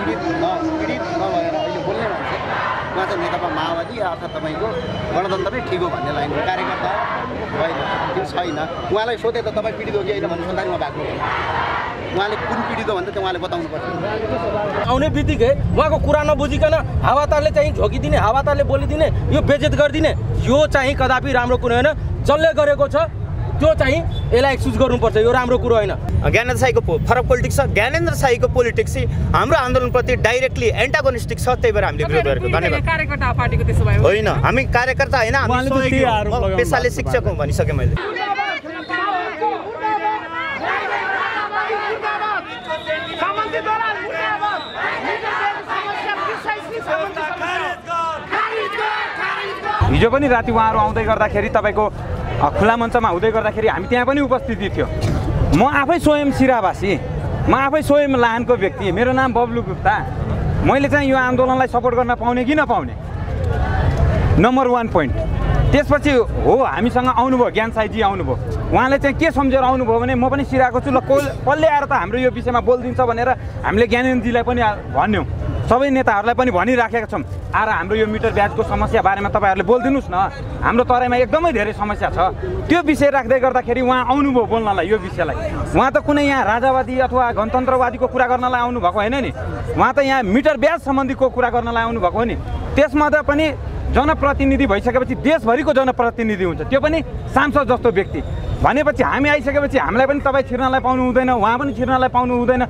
पीडित न पीडित नभएर अहिले बोल्ने मान्छे उहाँ चाहिँ नेकपा माओवादी अर्थात् तपाईँको गणतन्त्रै ठिक हो भन्ने लाइनको कार्यकर्ता होइन त्यो छैन उहाँलाई सोधे त तपाईँ पीडित हो कि होइन भन्नु सोद्धाखेरि म भएको उहाँले कुन पीडित हो भने चाहिँ उहाँले बताउनु पर्छ। आउने बित्तिकै उहाँको कुरा नबुझिकन हावातारले चाहिँ झोकिदिने हावातारले बोलिदिने यो बेजेत गरिदिने यो चाहिँ कदापि राम्रो कुरो होइन। जसले गरेको छ त्यो चाहिँ यसलाई एक्सक्युज गर्नुपर्छ यो राम्रो कुरो होइन। ज्ञानेन्द्र साईको फरक पोलिटिक्स छ। ज्ञानेन्द्र साईको पोलिटिक्स चाहिँ हाम्रो आन्दोलनप्रति डाइरेक्टली एन्टागोनिस्टिक छ त्यही भएर हामीले विरोध गरेको। धन्यवाद। कार्यकर्ता हो पार्टीको त्यसो भए होइन हामी कार्यकर्ता होइन पेसाले। शिक्षक हुँ भनिसकेँ मैले। हिजो पनि राति उहाँहरू आउँदै गर्दाखेरि तपाईँको खुला मञ्चमा हुँदै गर्दाखेरि हामी त्यहाँ पनि उपस्थिति थियो। म आफै स्वयं सिरावासी म आफै स्वयं लाहानको व्यक्ति मेरो नाम बब्लु गुप्ता। मैले चाहिँ यो आन्दोलनलाई सपोर्ट गर्न पाउने कि नपाउने? नम्बर वान पोइन्ट त्यसपछि हो हामीसँग आउनुभयो ज्ञान साईजी आउनुभयो। उहाँले चाहिँ के सम्झेर आउनुभयो भने म पनि सिराएको छु ल कसले आएर त हाम्रो यो विषयमा बोलिदिन्छ भनेर हामीले ज्ञानेन्द्रजीलाई पनि भन्यौँ। सबै नेताहरूलाई पनि भनिराखेका छौँ। आएर हाम्रो यो मिटर ब्याजको समस्या बारेमा तपाईँहरूले बोलिदिनुहोस् न। हाम्रो तराईमा एकदमै धेरै समस्या छ। त्यो विषय राख्दै गर्दाखेरि उहाँ आउनुभयो बोल्नलाई यो विषयलाई। उहाँ त कुनै यहाँ राजावादी अथवा गणतन्त्रवादीको कुरा गर्नलाई आउनुभएको होइन नि। उहाँ त यहाँ मिटर ब्याज सम्बन्धीको कुरा गर्नलाई आउनुभएको हो नि। त्यसमा पनि जनप्रतिनिधि भइसकेपछि देशभरिको जनप्रतिनिधि हुन्छ। त्यो पनि सांसद जस्तो व्यक्ति। भनेपछि हामी आइसकेपछि हामीलाई पनि तपाईँ छिर्नलाई पाउनु हुँदैन उहाँ पनि छिर्नलाई पाउनु हुँदैन।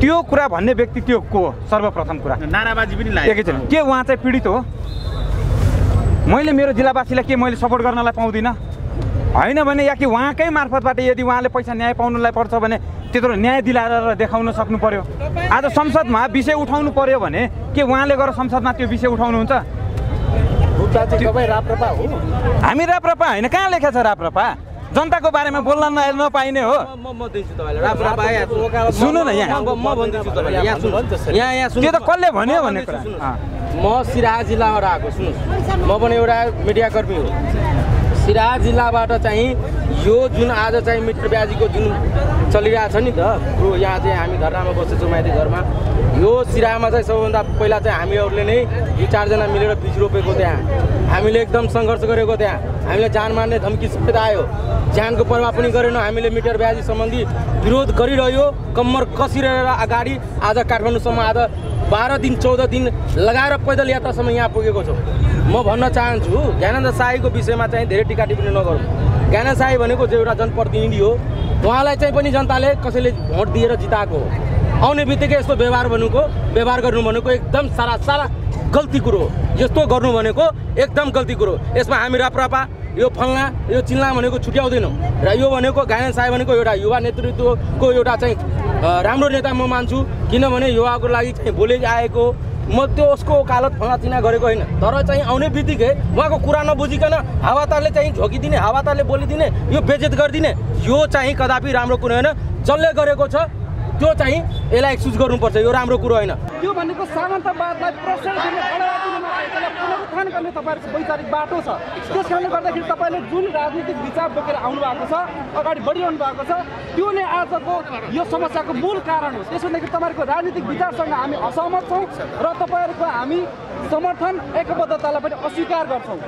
त्यो कुरा भन्ने व्यक्ति त्यो को हो? सर्वप्रथम कुरा। नाराबाजी पनि एकैछिन के उहाँ चाहिँ पीडित हो? मैले मेरो जिल्लावासीलाई के मैले सपोर्ट गर्नलाई पाउँदिनँ? होइन भने या कि उहाँकै मार्फतबाट यदि उहाँले पैसा न्याय पाउनुलाई पर्छ भने त्यत्रो न्याय दिलाएर देखाउन सक्नु पर्यो। आज संसदमा विषय उठाउनु पर्यो भने के उहाँले गएर संसदमा त्यो विषय उठाउनुहुन्छ? हामी राप्रपा होइन कहाँ लेखेको छ राप्रपा? जनताको बारेमा बोल्न न- नपाइने हो। सुन्नु न यहाँ। म म भनिदिन्छु तपाईँलाई। यहाँ सुन्नु यहाँ यहाँ सुन्नु। त्यो त कसले भन्यो भन्ने कुरा। म सिराहा जिल्लाबाट आएको सुन्नुहोस् म पनि एउटा मिडियाकर्मी हो। सिराहा जिल्लाबाट चाहिँ यो जुन आज चाहिँ मिटर ब्याजीको जुन चलिरहेको छ नि त यो यहाँ चाहिँ हामी धर्नामा बसेछौँ माथि घरमा। यो सिराहामा चाहिँ सबैभन्दा पहिला चाहिँ हामीहरूले नै यो चारजना मिलेर बिज रोपेको त्यहाँ। हामीले एकदम सङ्घर्ष गरेको त्यहाँ। हामीले जान मार्ने धम्की समेत आयो। ज्यानको पर्वाह पनि गरेनौँ। हामीले मिटर ब्याजी सम्बन्धी विरोध गरिरह्यो। कम्मर कसिरहेर अगाडि आज काठमाडौँसम्म आज बाह्र दिन चौध दिन लगाएर पैदल यात्रासम्म यहाँ पुगेको छौँ। म भन्न चाहन्छु ज्ञानेन्द्र साईको विषयमा चाहिँ धेरै टिका टिप्पणी नगरौँ। ज्ञानेन्द्र साई भनेको जो एउटा जनप्रतिनिधि हो उहाँलाई चाहिँ पनि जनताले कसैले भोट दिएर जिताएको हो। आउने बित्तिकै यस्तो व्यवहार भनेको व्यवहार गर्नु भनेको एकदम सारा सारा गल्ती कुरो हो। यस्तो गर्नु भनेको एकदम गल्ती कुरो। यसमा हामी राप्रपा यो फल्ना यो चिल्ला भनेको छुट्याउँदैनौँ। र यो भनेको गायन साई भनेको एउटा युवा नेतृत्वको एउटा चाहिँ राम्रो नेता म मान्छु। किनभने युवाको लागि चाहिँ भोलि आएको म त्यो उसको कालत फल्ना चिना गरेको होइन। तर चाहिँ आउने बित्तिकै उहाँको कुरा नबुझिकन हावातारले चाहिँ झोकिदिने हावातारले बोलिदिने यो बेजेत गरिदिने यो चाहिँ कदापि राम्रो कुरो होइन। जसले गरेको छ त्यो चाहिँ यसलाई एक्सक्युज गर्नुपर्छ। यो राम्रो कुरो होइन। त्यो भनेको सामन्तवादलाई दिने पुनरुत्थान गर्ने तपाईँहरूको वैचारिक बाटो छ। त्यस कारणले गर्दाखेरि तपाईँले जुन राजनीतिक विचार बोकेर आउनु भएको छ अगाडि बढिरहनु भएको छ त्यो नै आजको यो समस्याको मूल कारण हो। त्यसो हुँदाखेरि तपाईँहरूको राजनीतिक विचारसँग हामी असहमत छौँ र तपाईँहरूको हामी समर्थन एकबद्धतालाई पनि अस्वीकार गर्छौँ।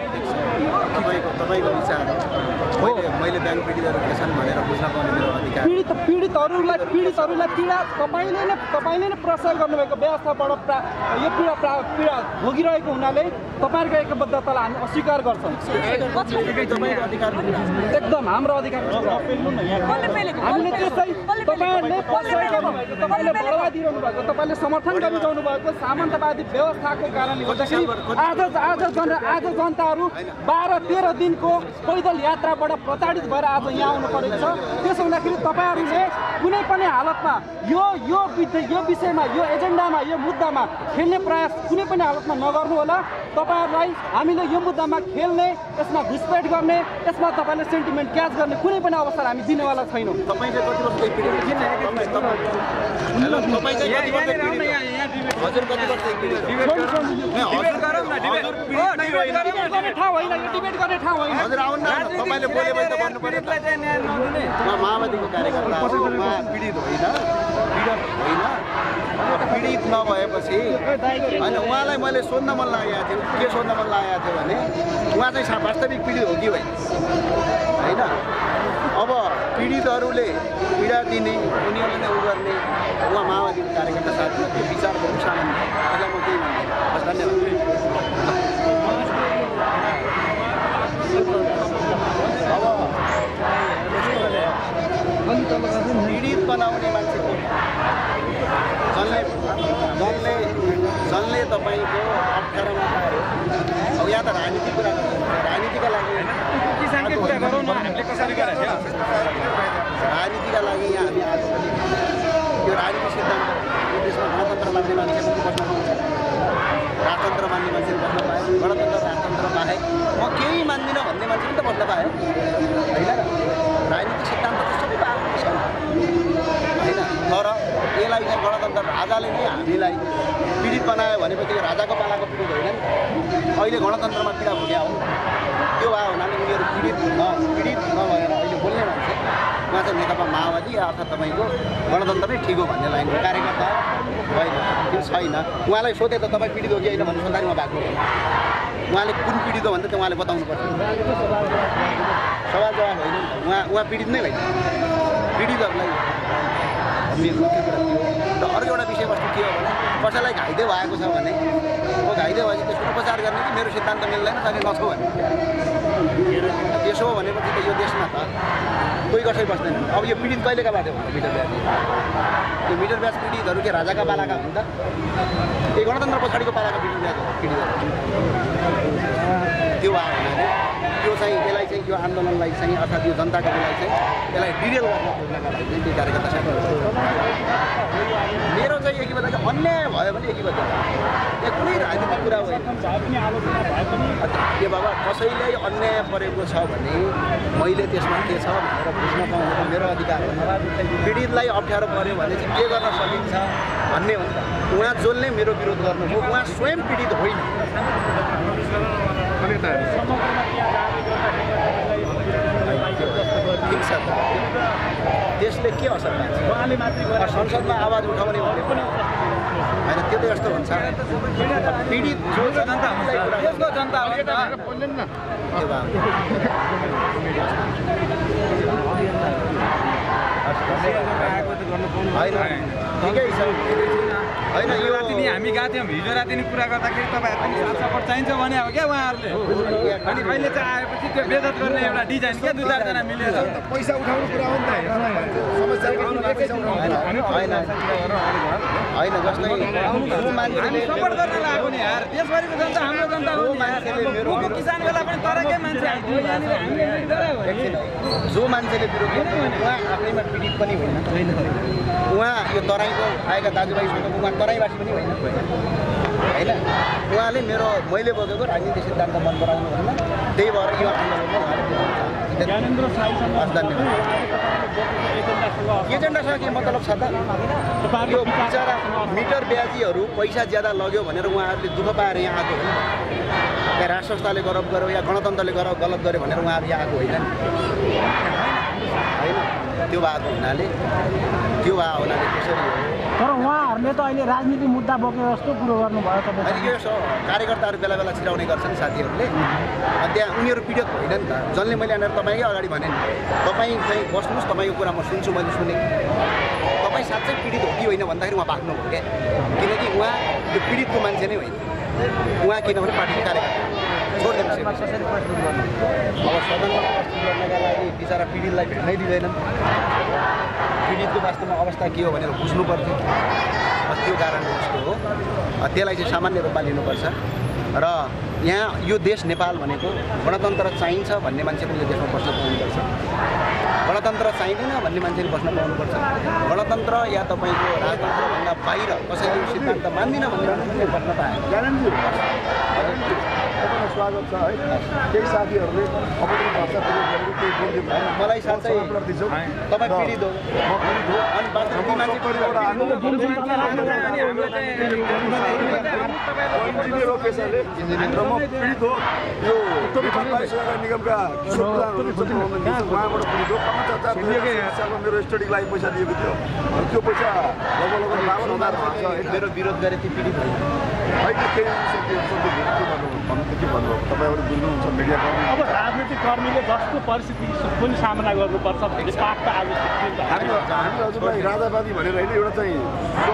तपाईँको तपाईँको विचार हो मैले मैले ब्याङ्क पीडितहरू के छन् भनेर बुझ्न पाउने मेरो अधिकार पीडित पीडितहरूलाई पीडितहरूलाई पीडा तपाईँले नै तपाईँले नै प्रसार गर्नुभएको व्यवस्थाबाट प्रा यो पीडा प्रा पीडा भोगिरहेको हुनाले तपाईँहरूको एकबद्धतालाई हामी अस्वीकार गर्छौँ। तपाईँको अधिकार एकदम हाम्रो अधिकार हामीले त्यसै तपाईँहरूले प्रसार गर्नुभएको तपाईँले बढावा दिइरहनु भएको तपाईँले समर्थन गरिरहनु भएको सामन्तवादी व्यवस्थाको कारणले गर्दाखेरि आज आज जन आज जनताहरू बाह्र तेह्र दिनको पैदल यात्राबाट प्रताडित भएर आज यहाँ आउनु परेको छ। त्यसो हुँदाखेरि तपाईँहरूले कुनै पनि हालतमा यो यो विध- यो विषयमा यो एजेन्डामा यो मुद्दामा खेल्ने प्रयास कुनै पनि हालतमा नगर्नु होला। तपाईँहरूलाई हामीले यो मुद्दामा खेल्ने यसमा घुसपेट गर्ने यसमा तपाईँले सेन्टिमेन्ट क्याच गर्ने कुनै पनि अवसर हामी दिनेवाला छैनौँ। माओवादीको कार्यकर्ता पीडित होइन। होइन। पीडित नभएपछि होइन उहाँलाई मैले सोध्न मन लागेको थियो। के सोध्न मन लागेको थियो भने उहाँ चाहिँ वास्तविक पीडित हो कि होइन होइन। पीडितहरूले पीडा दिने उनीहरूले नै उ गर्ने उहाँ माओवादीको कार्यकर्ता साथी त्यो विचार गर्नु सामान्य हो। त्यसलाई म केही हस् धन्यवाद। पीडित बनाउने मान्छे को जसले जसले जसले तपाईँको अप्ठ्यारोमा अब यहाँ त राजनीति कुरा राजनीतिका लागि हामीले कसरी थियो राजनीतिका लागि यहाँ हामी आज यो राजनीति सिद्धान्त यो देशमा गणतन्त्र मान्ने मान्छे पनि बस्न पाउँछ राजतन्त्र मान्ने मान्छे पनि बस्न पायो गणतन्त्र राजतन्त्र बाहेक म केही मान्दिनँ भन्ने मान्छे पनि त बस्न पायो होइन राजनीतिक सिद्धान्त त सबै आफ्नो छ होइन तर यसलाई चाहिँ गणतन्त्र राजाले नै हामीलाई पीडित बनायो भनेपछि राजाको पालाको पीडित होइन। अहिले गणतन्त्रमा पीडा भोग्या हो त्यो भयो हुनाले उनीहरू पीडित न पीडित नभएर अहिले बोल्ने मान्छे। उहाँ चाहिँ नेकपा माओवादी अर्थात् तपाईँको गणतन्त्र ठिक हो भन्ने लाइनको कार्यकर्ता होइन त्यो छैन। उहाँलाई सोधे त तपाईँ पीडित हो कि होइन भन्नु उहाँ भाग्नु उहाँले कुन पीडित हो भने त उहाँले बताउनु पर्छ। सवाल जवाब होइन उहाँ उहाँ पीडित नै होइन पीडितहरूलाई मुख्य कुरा हो। र अर्को एउटा विषयवस्तु के हो भने कसैलाई घाइते भएको छ भने म घाइते भएपछि त्यसको उपचार गर्ने कि मेरो सिद्धान्त मिल्दैन तैँले नछौ भने त्यसो हो भनेपछि त यो देशमा त कोही कसै बस्दैन। अब यो पीडित कहिलेका बाटो हुन्छ मिटर ब्याज? त्यो मिटर ब्याज पीडितहरू के राजाका पालाका हुन् त? ए गणतन्त्र पछाडिको पालाका पीडित ब्याज पीडितहरू? त्यो आयो हुनाले त्यो चाहिँ यसलाई चाहिँ यो आन्दोलनलाई चाहिँ अर्थात् यो जनताको लागि चाहिँ यसलाई डिरेल गर्न खोज्नका लागि चाहिँ त्यो कार्यकर्ता चाहिँ अन्याय भयो भने एकीबद्ध यहाँ कुनै राजनीतिक कुरा होइन के बाबा कसैलाई अन्याय परेको छ भने मैले त्यसमा के छ भनेर बुझ्न पाउनु मेरो अधिकार हो। पीडितलाई अप्ठ्यारो पऱ्यो भने चाहिँ के गर्न सकिन्छ भन्ने हो। नि त उहाँ जसले मेरो विरोध गर्नुभयो उहाँ स्वयं पीडित होइन। ठिक छ त्यसले के असर पार्छ? संसदमा आवाज उठाउने भने पनि होइन त्यो त यस्तो हुन्छ। पीडित जो जनता हुन्छ। जनता त्यो भयो होइन। ठिकै छ। होइन यो राति नि हामी गएको थियौँ। हिजो राति नि कुरा गर्दाखेरि तपाईँहरूको साथ सपोर्ट चाहिन्छ भने हो क्या उहाँहरूले? अनि अहिले चाहिँ आएपछि त्यो बेजत गर्ने एउटा डिजाइन क्या दुई चारजना मिलेर। पैसा उठाउने कुरा हो नि त होइन जस्तै सपोर्ट गर्न लागेको नि यार। देशभरिको जनता हाम्रो जनता हो किसान बेला पनि तरकै मान्छे। जो मान्छेले विरोध गर्छ उहाँ आफैमा पीडित पनि होइन। उहाँ यो तराईको आएका दाजुभाइसँग उहाँ तराईवासी पनि होइन। होइन? उहाँले मेरो मैले बोकेको राजनीतिक सिद्धान्त मन पराउनु भन्न त्यही भएर यो आन्दोलनमा उहाँले हस् धन्यवाद। एजेन्डासँग के मतलब छ त? यो बिचरा मिटर ब्याजीहरू पैसा ज्यादा लग्यो भनेर उहाँहरूले दुःख पाएर यहाँ आएको हो या राष्ट्र संस्थाले गरब गर्यो या गणतन्त्रले गरब गलत गर्यो भनेर उहाँहरू यहाँ आएको होइन। नि होइन? त्यो भएको हुनाले त्यो भएको हुनाले त्यसरी हो। तर उहाँहरूले त अहिले राजनीतिक मुद्दा बोकेर जस्तो कुरो गर्नुभयो तपाईँ। अनि यो सो कार्यकर्ताहरू बेला बेला छिराउने गर्छन् साथीहरूले। त्यहाँ उनीहरू पीडित होइन नि त। जसले मैले यहाँनिर तपाईँकै अगाडि भने नि तपाईँ चाहिँ बस्नुहोस् तपाईँको कुरा म सुन्छु मैले सुने। तपाईँ साँच्चै पीडित हो कि होइन भन्दाखेरि उहाँ भाग्नु भयो क्या। किनकि उहाँ त्यो पीडितको मान्छे नै होइन। उहाँ किनभने पार्टीको कार्यकर्ता। अब सदनमा प्रस्तुत गर्नका लागि बिचरा पीडितलाई भेट्नै दिँदैनन्। पीडितको वास्तवमा अवस्था के हो भनेर बुझ्नु पर्थ्यो। त्यो कारणले जस्तो हो। त्यसलाई चाहिँ सामान्य रूपमा लिनुपर्छ। र यहाँ यो देश नेपाल भनेको गणतन्त्र चाहिन्छ भन्ने मान्छे पनि यो देशमा बस्न पाउनुपर्छ। गणतन्त्र चाहिँदैन भन्ने मान्छेले बस्न पाउनुपर्छ। गणतन्त्र या तपाईँको राजतन्त्रभन्दा बाहिर कसैले सिद्धान्त मान्दिनँ पनि बस्न पाएन। स्वागत छ है केही साथीहरूले अब पनि भर्सा प्रयोग केही बोल्दै भएन मलाई साँच्चै प्रति छौँ तपाईँ पीडित हो म पीडित हो अनि बाँकी ती मान्छे परिवार इन्जिनियर हो पेसाले र म पीडित हो यो उत्तर निगमका उहाँबाट पीडित हो पाँच हजार सालमा मेरो स्टडीको लागि पैसा दिएको थियो त्यो पैसा लगभग लगभग बाह्र हजार भएको छ होइन मेरो विरोध गरे ती पीडित होइन केही भन्नु के भन्नु तपाईँहरू बुझ्नुहुन्छ मिडिया अब राजनीतिक कर्मीले जस्तो परिस्थिति पनि सामना गर्नुपर्छ भन्ने पाठ त आज सिकिन्छ। हामी हामी हजुरलाई राजावादी भनेर होइन एउटा चाहिँ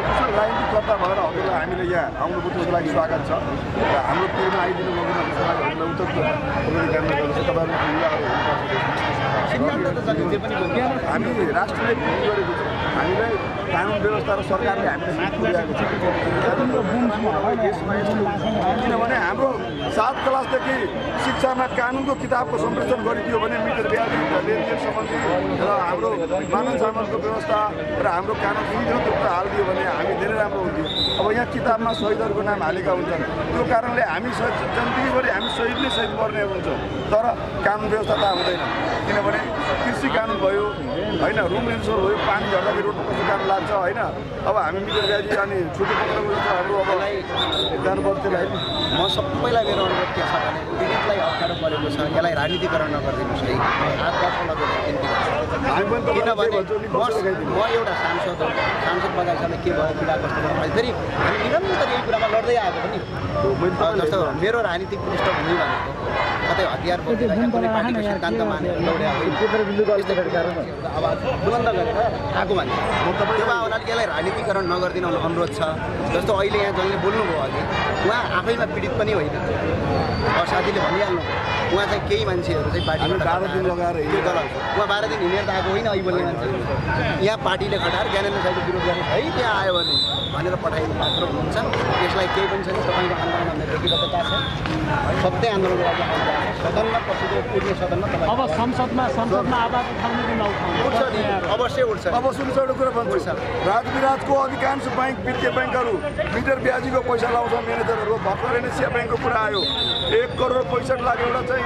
कुशल राजनीतिकर्ता भएर हजुरलाई हामीले यहाँ आउनुभयो लागि स्वागत छ। र हाम्रो टिममा आइदिनु भने त्यसको लागि हामीलाई उत्तर तपाईँहरूको युवाहरू हामी राष्ट्रले छौँ। हामीलाई कानुन व्यवस्था र सरकारले हामीलाई पुर्याएको छ किनभने हाम्रो सात क्लासदेखि शिक्षामा कानुनको किताबको संरक्षण गरिदियो भने मिटर ब्याज लेनदेन सम्बन्धी र हाम्रो मानव सामानको व्यवस्था र हाम्रो कानुन सुविधा रूपमा हालिदियो भने हामी धेरै राम्रो हुन्थ्यो अब यहाँ किताबमा शहीदहरूको नाम हालेका हुन्छन् त्यो कारणले हामी जिन्दगीभरि हामी शहीद नै शहीद मर्ने हुन्छौँ तर कानुन व्यवस्था त हुँदैन किनभने कृषि कानुन भयो होइन रुम इन्सोर भयो पानी झर्दाखेरि कस्तो कानुन लाग्छ होइन? अब हामी मिटर ब्याजी अनि छुट्टी पत्रको जस्तो हाम्रो अब जानुपर्छ त्यसलाई म सबैलाई मेरो अनुरोध के छ भने पीडितलाई अप्ठ्यारो परेको छ यसलाई राजनीतिकरण नगरिदिनुहोस् है। हात दर्शन नगर्नु बिन्ती गर्छु हामी पनि किनभने म एउटा सांसद हो सांसद बगाइसम्म के भयो पीडा कस्तो भयो फेरि हामी निरन्तर यही कुरामा लड्दै आएको पनि। जस्तो मेरो राजनीतिक पृष्ठभूमि भनेको कतै हतियार बोकेर या कुनै पार्टीको सिद्धान्त मानेर लौड्या होइन अब बुलन्द गरेर आएको मान्छे त्यो भए हुनाले यसलाई राजनीतिकरण नगरिदिन अनुरोध छ जस्तो अहिले यहाँ जसले बोल्नुभयो अघि उहाँ आफैमा पीडित पनि होइन अब साथीले भनिहाल्नु उहाँ चाहिँ केही मान्छेहरू चाहिँ पार्टीबाट बाह्र दिन लगाएर त्यो गलत। उहाँ बाह्र दिन हिँडेर त आएको होइन अहिले बोल्ने मान्छे। यहाँ पार्टीले खटाएर ज्ञानेन्द्र साईको विरोध गरेर है त्यहाँ आयो भने भनेर पठाइदिनु पात्र हुनुहुन्छ यसलाई केही पनि छैन। तपाईँको आन्दोलन भन्ने व्यक्तिगतता छ। सत्य आन्दोलनको लागि आउनु। सदनमा पछिको पुग्ने सदनमा तपाईँ अब संसदमा संसदमा आवाज उठाउने कि उठ्छ नि नउठाउने अवश्य उठ्छ। अब एउटा कुरा भन्छु। राजविराजको अधिकांश ब्याङ्क वित्तीय ब्याङ्कहरू मिटर ब्याजीको पैसा लाउँछ म्यानेजरहरू भर्खरै नै सिया ब्याङ्कको कुरा आयो। एक करोड पैँसठी लाख एउटा चाहिँ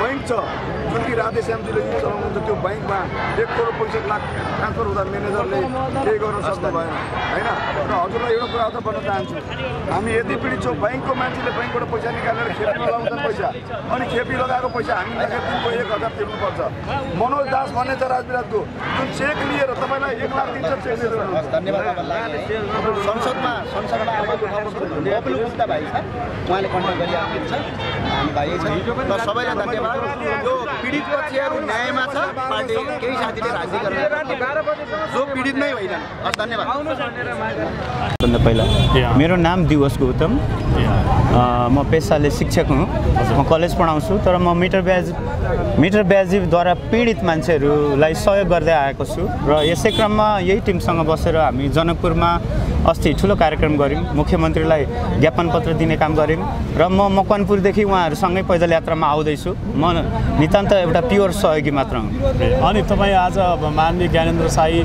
बैङ्क छ जुन कि राधे श्यामजीले युज चलाउनुहुन्छ त्यो ब्याङ्कमा एक करोड पैँसठी लाख ट्रान्सफर हुँदा म्यानेजरले केही गर्न सक्नु भएन होइन? र हजुरलाई एउटा कुरा अझ भन्न चाहन्छु। हामी यति पीडित छौँ ब्याङ्कको मान्छेले ब्याङ्कबाट पैसा निकालेर खेपीमा लगाउँछन् पैसा अनि खेपी लगाएको पैसा हामीले दिनको एक हजार तिर्नुपर्छ। मनोज दास भन्ने छ राजविराजको जुन चेक लिएर तपाईँलाई एक लाख दिन्छ चेक। संसदमा संसदमा आवाज उठाउनु बबलु गुप्ता भाइ छ। उहाँले कन्ट्याक्ट गरिहाल्नु छ। हामी भाइ छ। र सबैलाई धन्यवाद। यो पीडित पक्षहरू न्यायमा छ पार्टी केही साथीले राजनीतिकरण जो पीडित नै होइनन्। हस् धन्यवाद। भन्दा पहिला मेरो नाम दिवस गौतम म पेसाले शिक्षक हुँ। म कलेज पढाउँछु तर म मिटर ब्याज मिटर ब्याजीद्वारा पीडित मान्छेहरूलाई सहयोग गर्दै आएको छु र यसै क्रममा यही टिमसँग बसेर हामी जनकपुरमा अस्ति ठुलो कार्यक्रम गऱ्यौँ। मुख्यमन्त्रीलाई ज्ञापन पत्र दिने काम गऱ्यौँ र म मकवानपुरदेखि उहाँहरूसँगै पैदल यात्रामा आउँदैछु। म नितान्त एउटा प्योर सहयोगी मात्र हुँ। अनि तपाईँ आज अब माननीय ज्ञानेन्द्र साई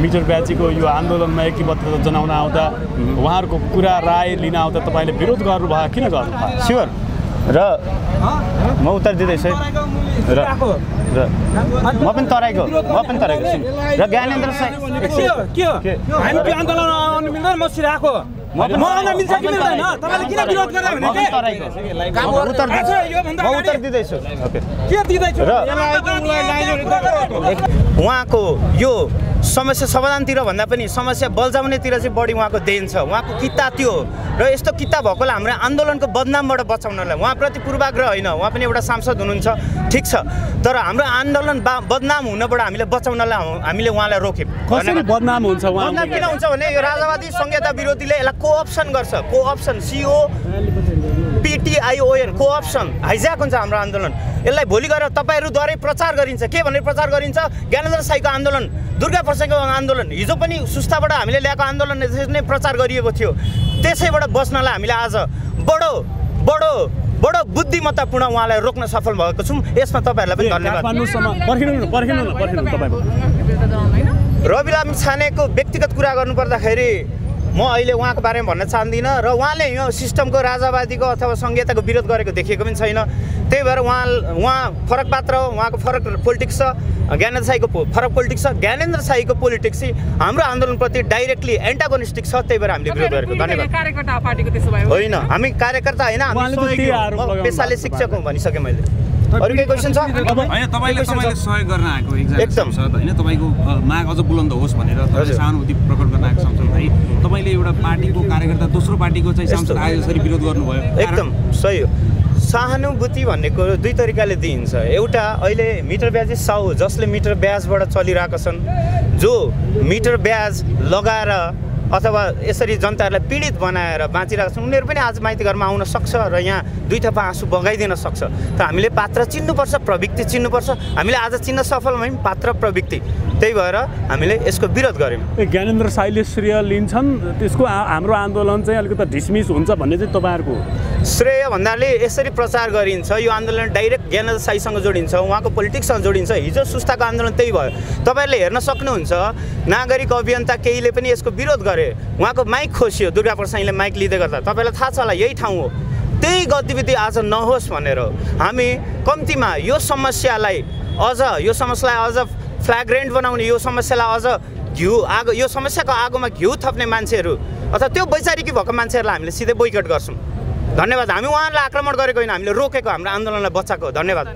मिटर ब्याजीको यो आन्दोलनमा एकीबद्धता जनाउन आउँदा उहाँहरूको कुरा राय लिन आउँदा तपाईँले विरोध गर्नुभयो किन गर्नुभयो? स्योर। र म उत्तर दिँदैछु। है। र र। म पनि तराईको म पनि तराईको सुन र ज्ञानेन्द्र म उत्तर दिँदैछु। र उहाँको यो समस्या समाधानतिर भन्दा पनि समस्या बल्झाउनेतिर चाहिँ बढी उहाँको देन छ। उहाँको किता त्यो र यस्तो किता भएकोलाई हाम्रो आन्दोलनको बदनामबाट बचाउनलाई उहाँप्रति पूर्वाग्रह होइन। उहाँ पनि एउटा सांसद हुनुहुन्छ। ठिक छ। तर हाम्रो आन्दोलन बा बदनाम हुनबाट हामीले बचाउनलाई हामीले उहाँलाई रोक्यौँ। बदनाम हुन्छ बदनाम किन हुन्छ भने यो राजावादी संहिता विरोधीले यसलाई कोअप्सन गर्छ। कोअप्सन सिओ पिटिआइओएन कोअप्सन हाइज्याक हुन्छ हाम्रो आन्दोलन। यसलाई भोलि गएर तपाईँहरूद्वारै प्रचार गरिन्छ। के भनेर प्रचार गरिन्छ? ज्ञानेन्द्र साईको आन्दोलन दुर्गा प्रसादको आन्दोलन। हिजो पनि सुस्ताबाट हामीले ल्याएको आन्दोलन यसरी नै प्रचार गरिएको थियो। त्यसैबाट बस्नलाई हामीले आज बडो बडो बडो बुद्धिमत्तापूर्ण उहाँलाई रोक्न सफल भएको छौँ। यसमा तपाईँहरूलाई पनि धन्यवाद। रवि लामी छानेको व्यक्तिगत कुरा गर्नुपर्दाखेरि म अहिले उहाँको बारेमा भन्न चाहदिनँ र उहाँले यो सिस्टमको राजावादीको अथवा सङ्घीयताको विरोध गरेको देखेको पनि छैन। त्यही भएर उहाँ उहाँ फरक पात्र हो उहाँको फरक पोलिटिक्स छ। ज्ञानेन्द्र साईको फरक पोलिटिक्स छ। ज्ञानेन्द्र साईको पोलिटिक्स चाहिँ हाम्रो आन्दोलनप्रति डाइरेक्टली एन्टागोनिस्टिक छ। त्यही भएर हामीले विरोध गरेको। धन्यवाद। कार्यकर्ता हो पार्टीको त्यसो भए होइन हामी कार्यकर्ता होइन पेसाले। शिक्षक हुँ भनिसकेँ मैले। अरू केही क्वेसन छ? होइन तपाईँले? तपाईँले सहयोग गर्न आएको एकदम। सांसद होइन? तपाईँको माग अझ बुलन्द होस् भनेर तपाईँले। सहानुभूति प्रकट गर्न आएको सांसद भाइ तपाईँले एउटा पार्टीको कार्यकर्ता दोस्रो पार्टीको चाहिँ सांसद। आयो यसरी विरोध गर्नुभयो। एकदम। सही हो। सहानुभूति भन्ने कुरो दुई तरिकाले दिइन्छ। एउटा अहिले मिटर ब्याज साउ जसले मिटर ब्याजबाट चलिरहेका छन्। जो मिटर ब्याज लगाएर अथवा यसरी जनताहरूलाई पीडित बनाएर बाँचिरहेका छन् उनीहरू पनि आज माइती घरमा आउन सक्छ र यहाँ दुई थपा आँसु बगाइदिन सक्छ। त हामीले पात्र चिन्नुपर्छ प्रवृत्ति चिन्नुपर्छ। हामीले आज चिन्न सफल भयौँ पात्र प्रवृत्ति। त्यही भएर हामीले यसको विरोध गऱ्यौँ। ज्ञानेन्द्र साईले श्रेय लिन्छन् त्यसको हाम्रो आन्दोलन चाहिँ अलिकति ढिसमिस हुन्छ भन्ने चाहिँ तपाईँहरूको। श्रेय भन्नाले यसरी प्रचार गरिन्छ यो आन्दोलन डाइरेक्ट ज्ञानेन्द्र साईसँग जोडिन्छ उहाँको पोलिटिक्ससँग जोडिन्छ हिजो सुस्ताको आन्दोलन त्यही भयो। तपाईँहरूले हेर्न सक्नुहुन्छ नागरिक अभियन्ता केहीले पनि यसको विरोध गरे। उहाँको माइक खोसियो दुर्गा प्रसाईले माइक लिँदै गर्दा। तपाईँलाई थाहा छ होला यही ठाउँ हो। त्यही गतिविधि आज नहोस् भनेर। हामी कम्तीमा यो समस्यालाई अझ यो समस्यालाई अझ फ्ल्याग्रेन्ट बनाउने यो समस्यालाई अझ घिउ आगो यो समस्याको आगोमा घिउ थप्ने मान्छेहरू अथवा त्यो वैचारिकी भएको मान्छेहरूलाई हामीले सिधै बोइकट गर्छौँ। धन्यवाद हामी उहाँहरूलाई आक्रमण गरेको होइन हामीले रोकेको हाम्रो आन्दोलनलाई बचाएको। धन्यवाद